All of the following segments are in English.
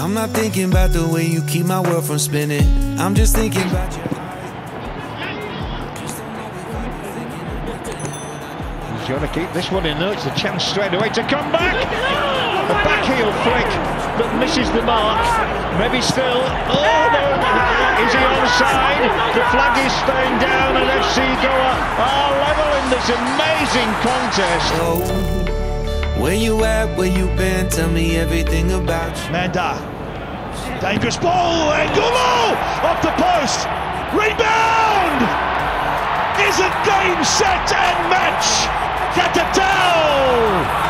I'm not thinking about the way you keep my world from spinning. I'm just thinking about you. He's going to keep this one in though. It's a chance straight away to come back. A back heel flick, that misses the mark. Maybe still. Oh no! Is he onside? The flag is staying down, and FC Goa are level in this amazing contest. Oh, where you at? Where you been? Tell me everything about you. Manda. Dangerous ball. and Angulo off the post. Rebound. Is it game, set, and match? Catatau.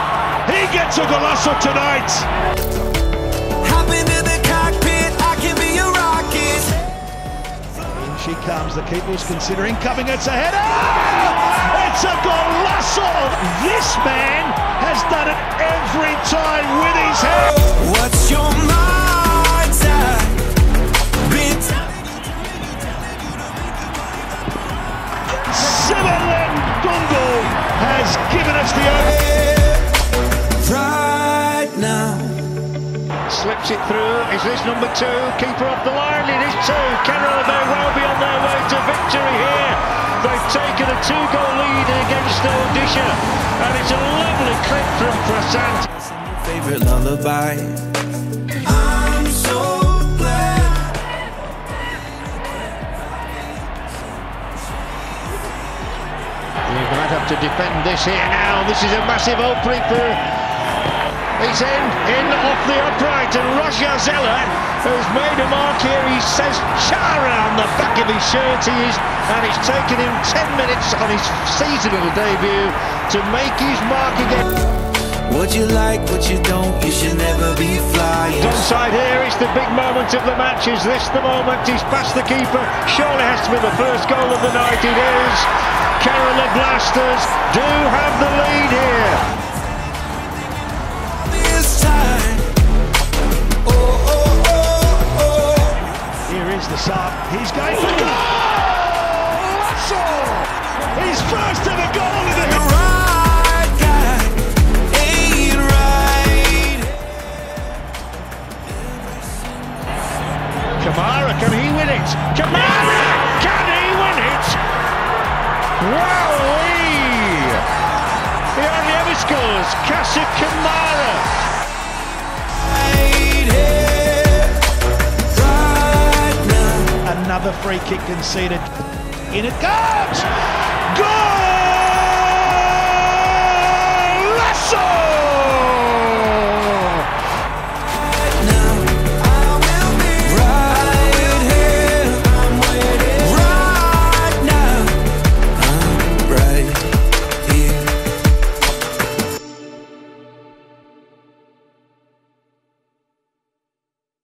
He gets a golazo tonight. Hop into the cockpit. I can be your rocket. In she comes. The keeper's considering coming. It's a header. It's a golazo. This man has done it every time with his head. Has given us the opening. right now. Slips it through. Is this number two? Keeper off the line. It is two. Canada may well be on their way to victory here. They've taken a two-goal lead against Odisha, and it's a lovely clip from Prasanth. Favorite lullaby. Have to defend this here now. This is a massive opening for. He's in, in off the upright, and Rochharzela has made a mark here. He says Chara on the back of his shirt. He is, and it's taken him 10 minutes on his seasonal debut to make his mark again. What you like, what you don't, you should never be flying. Here is the big moment of the match. Is this the moment? He's past the keeper. Surely has to be the first goal of the night. It is. Kerala Blasters do have the lead here. Oh, oh, oh, oh. Here is the sub. He's going for goal! Lasso! His first ever goal in the Camara, can he win it? Wowee! He hardly ever scores. Khassa Camara. Another free kick conceded. In it goes!